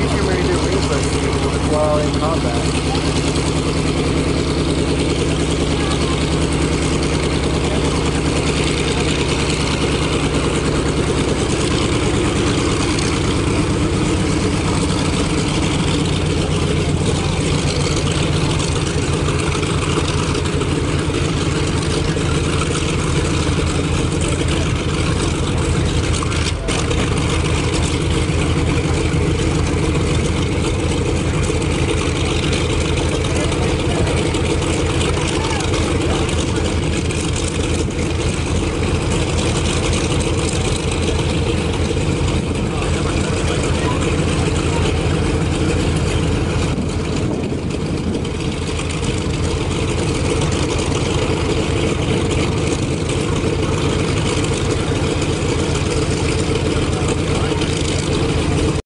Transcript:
use your major resources while in combat.